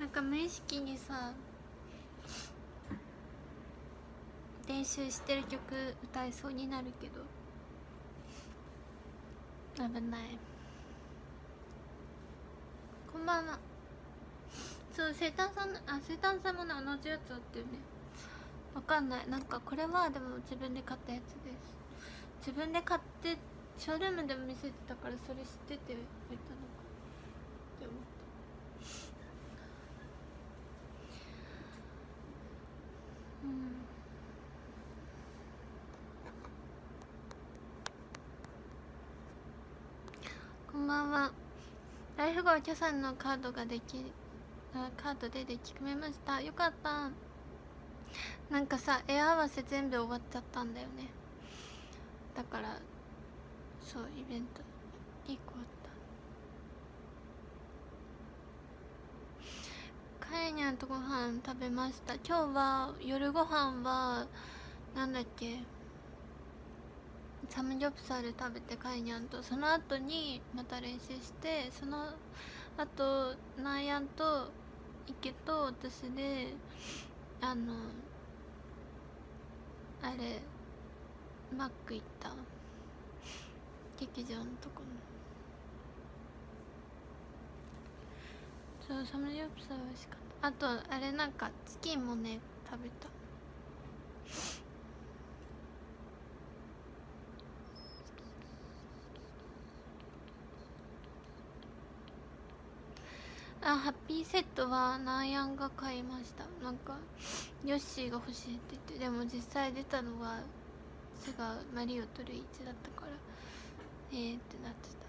なんか無意識にさ練習してる曲歌いそうになるけど危ない。こんばんは。そう生誕さんあ生誕さんもね同じやつあったよね。わかんない。なんかこれはでも自分で買ったやつです。自分で買ってショールームでも見せてたからそれ知ってて置いたのかって思ったうんこんばんはライフ号キャさんのカードができカードでできめました。よかった。なんかさ絵合わせ全部終わっちゃったんだよね。だからそうイベント1個あった。かえにゃんとご飯食べました。今日は夜ご飯はなんだっけ？サムギョプサル食べてカイニャンとその後にまた練習してその後ナーヤンと池と私であのあれマック行った。劇場のとこの。そうサムギョプサル美味しかった。あとあれなんかチキンもね食べた。あハッピーセットはナーヤンが買いました。なんかヨッシーが欲しいって言ってでも実際出たのが違うマリオとルイチだったからえーってなってた。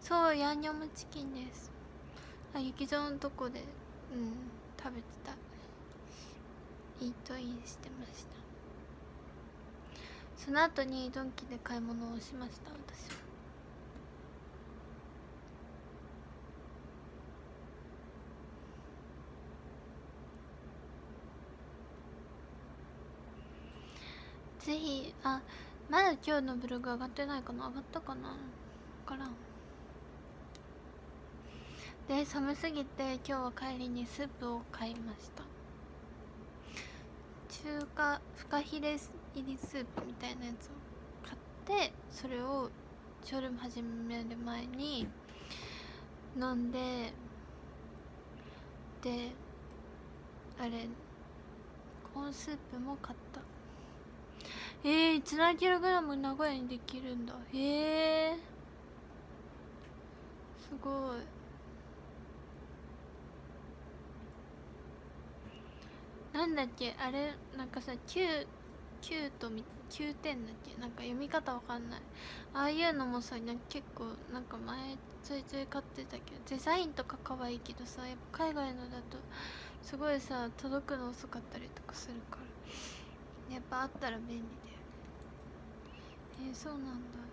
そうヤンニョムチキンです。あ劇場のとこでうん食べてた。イートインしてました。その後にドンキで買い物をしました私は。ぜひあまだ今日のブログ上がってないかな？上がったかな？分からん。で寒すぎて今日は帰りにスープを買いました。中華フカヒレ入りスープみたいなやつを買ってそれをショールーム始める前に飲んでであれコーンスープも買った。えー、1 7ラム名古屋にできるんだ。へえすごい。なんだっけあれなんかさ9 9と9点だっけ？なんか読み方わかんない。ああいうのもさ結構なんか前ちょいちょい買ってたけど。デザインとか可愛いけどさやっぱ海外のだとすごいさ届くの遅かったりとかするから。やっぱあったら便利だよね。えー、そうなんだ。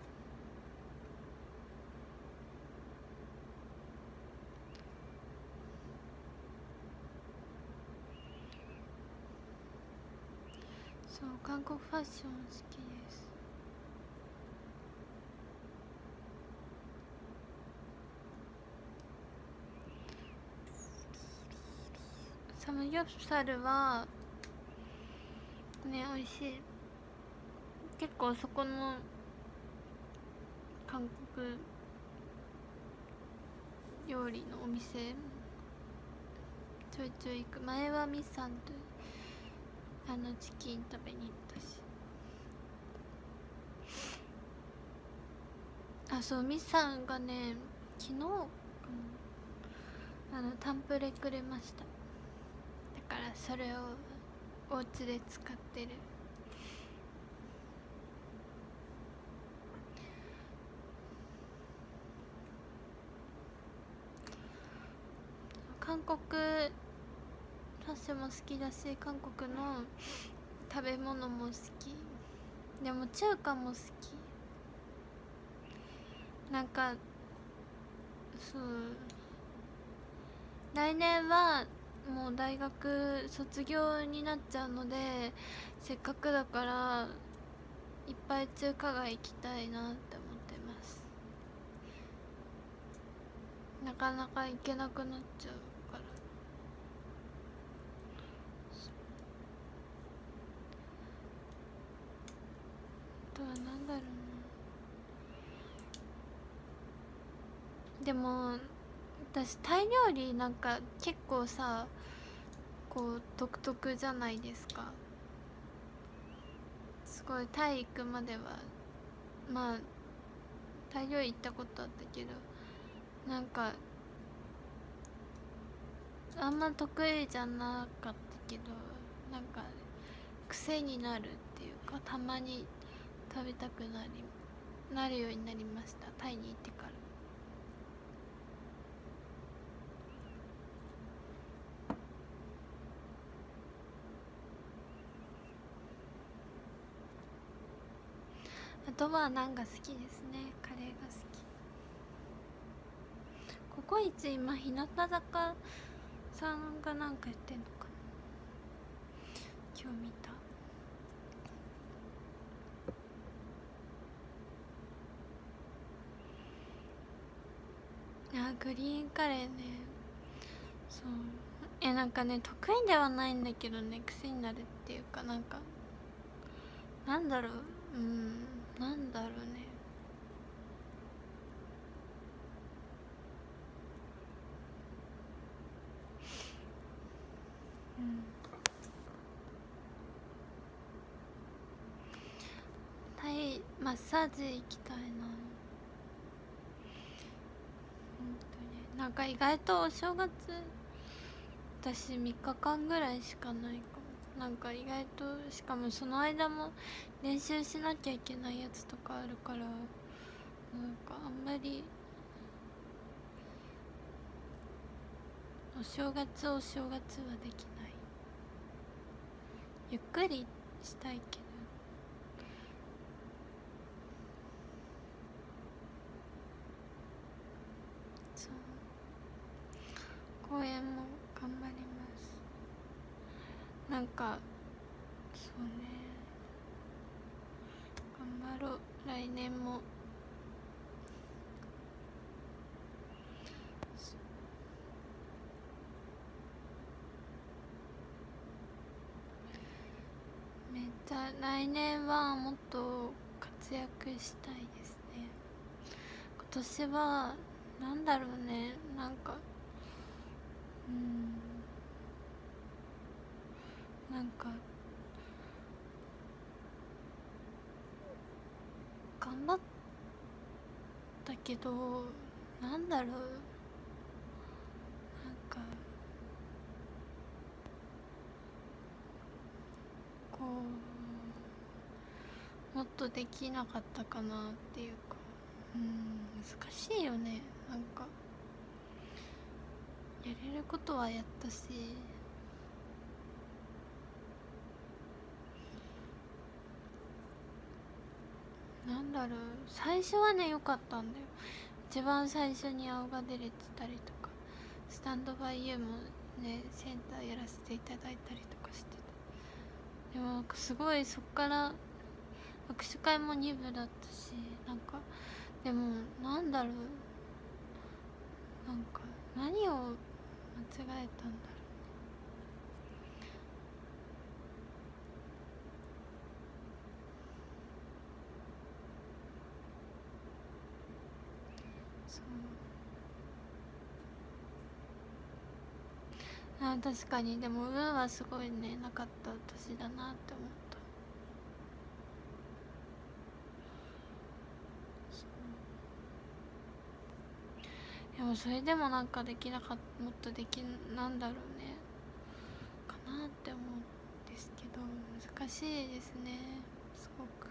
そう韓国ファッション好きです。サムギョプサルはね美味しい。結構そこの韓国料理のお店ちょいちょい行く。前はミスさんとあのチキン食べに行ったし。あそうミさんがね昨日、うん、あのタンプレくれました。だからそれをお家で使ってる。韓国ファッションも好きだし韓国の食べ物も好き。でも中華も好き。なんかそう。来年はもう大学卒業になっちゃうのでせっかくだからいっぱい中華街行きたいなって思ってます。なかなか行けなくなっちゃう。とは何だろうな。でも私タイ料理なんか結構さこう独特じゃないですか。すごいタイ行くまでは。まあタイ料理行ったことあったけど。なんかあんま得意じゃなかったけどなんか癖になるっていうかたまに食べたくなりなるようになりました。タイに行ってから。あとはナンが好きですね。カレーが好き。ココイチ今日向坂さんがなんかやってんのかな。今日見た。あグリーンカレーね。そう。えなんかね得意ではないんだけどね癖になるっていうかなんかなんだろう？うんなんだろうね。うん。タイマッサージ行きたいな本当になんか意外とお正月私3日間ぐらいしかな。いかもなんか意外としかもその間も練習しなきゃいけないやつとかあるからなんかあんまりお正月お正月はできない。ゆっくりしたいけどそう公演も頑張りますなんかそうね頑張ろう来年もめっちゃ来年はもっと活躍したいですね。今年はなんだろうね。なんかうん。なんか頑張ったけどなんだろうなんかこうもっとできなかったかなっていうか。うん難しいよね。なんかやれることはやったし。なんだろう。最初はね良かったんだよ。一番最初に青が出れてたりとかスタンドバイユーもねセンターやらせていただいたりとかしてたでもなんかすごいそっから握手会も2部だったしなんかでもなんだろう。なんか何を間違えたんだろう。ねそう。あ確かに。でも運はすごいねなかった年だなって思ったそう。でもそれでもなんかできなかったもっとできなんだろうね。かなって思うんですけど難しいですね。すごく。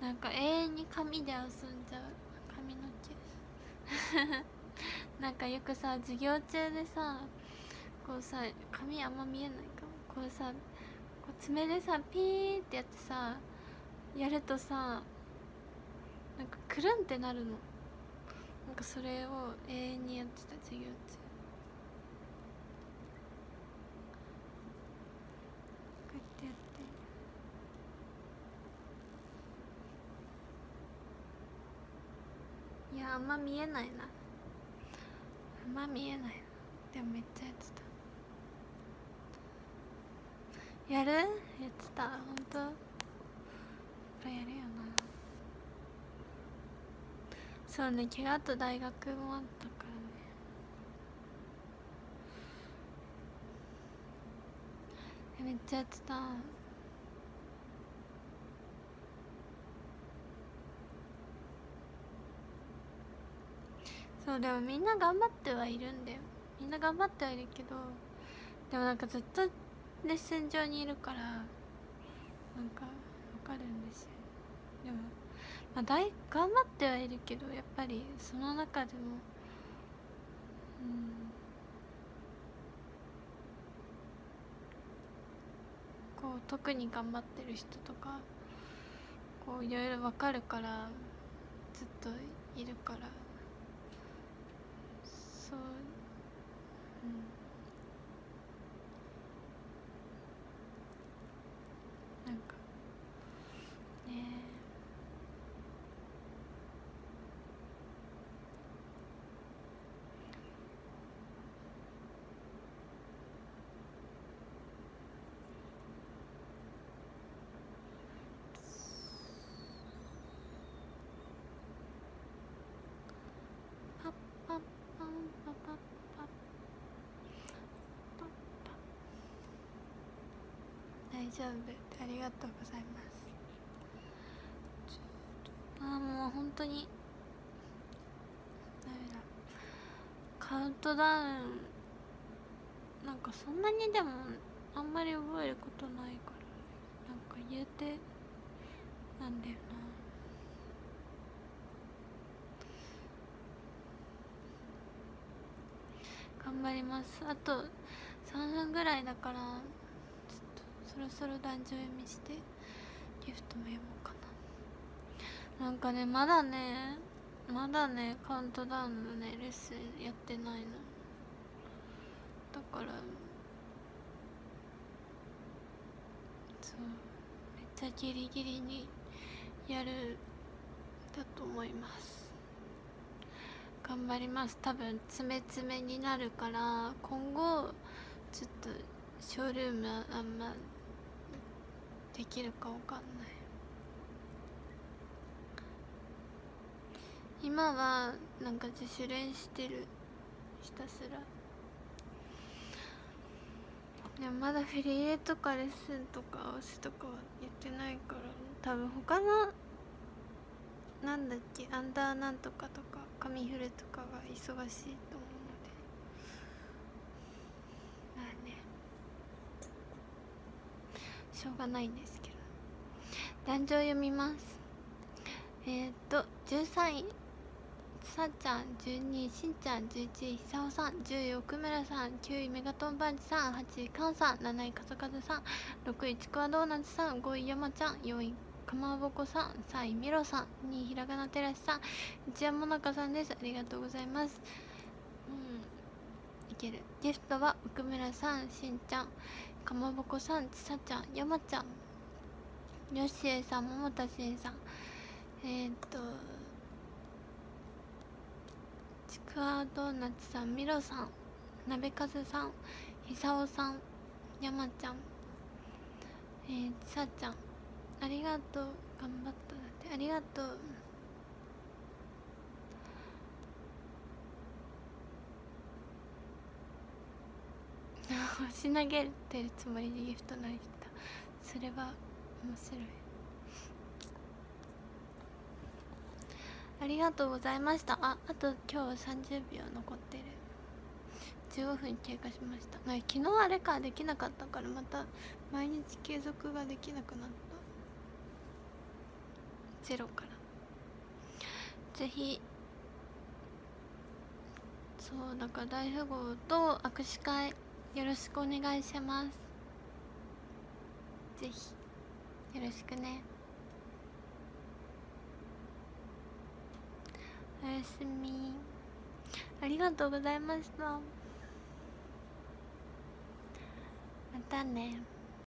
なんか永遠に髪で遊んじゃう。髪の毛。なんかよくさ授業中でさこうさ髪あんま見えないかも。こうさこう爪でさピーってやってさやるとさなんかくるんってなるの。なんかそれを永遠にやってた授業中こうやってやって。いやあんま見えないな。あんま見えないな。でもめっちゃやってた。やる？やってた？本当？やっぱやるよな。そうね怪我と大学もあったからね。めっちゃやってた。そうでもみんな頑張ってはいるんだよ。みんな頑張ってはいるけどでもなんかずっとレッスン上にいるからなんかわかるんですよ。でもまあ大頑張ってはいるけどやっぱりその中でもうんこう特に頑張ってる人とかこういろいろわかるからずっといるからそううんかねパッパッパンパパッパッパッパ大丈夫？ありがとうございます。あーもう本当にダメだ。カウントダウンなんかそんなにでもあんまり覚えることないからなんか言うてなんだよな。頑張ります。あと3分ぐらいだからちょっとそろそろ壇上読みしてギフトも読もうかな。なんかねまだねまだねカウントダウンのねレッスンやってないの。だからそうめっちゃギリギリにやるだと思います。頑張ります。多分詰め詰めになるから今後ちょっとショールームあんまできるかわかんない。今はなんか自主練してるひたすら。でもまだフリーレとかレッスンとか合わせとかはやってないから多分他のなんだっけ？アンダーなんとかとか紙フレとかが忙しいと思うので。まあね。しょうがないんですけど。壇上読みます。えー、っと13位。さっちゃん12位。しんちゃん11位。久尾さん10位。奥村さん9位。メガトンパンチさん8位。カンさん7位。カズカズさん6位。ちくわドーナツさん5位。山ちゃん4位。かまぼこさん3位みろさん2位ひらがなてらしさん一山もなかさんです。ありがとうございます。うん。いける。ゲストは奥村さんしんちゃん。かまぼこさんちさちゃん山ちゃん。よしえさんももたしんさん。えー、っとちくわドーナツさんみろさん。なべかずさん。ひさおさん。山ちゃん。えー、さちゃん。ありがとう。頑張っただって。ありがとう。押 し投げてるつもりでギフト投げた。それは面白い。ありがとうございました。ああと今日は30秒残ってる。15分経過しました。昨日あれかできなかったからまた毎日継続ができなくなった。ゼロからぜひそうだから大富豪と握手会よろしくお願いします。ぜひよろしくね。おやすみ。ありがとうございました。またね。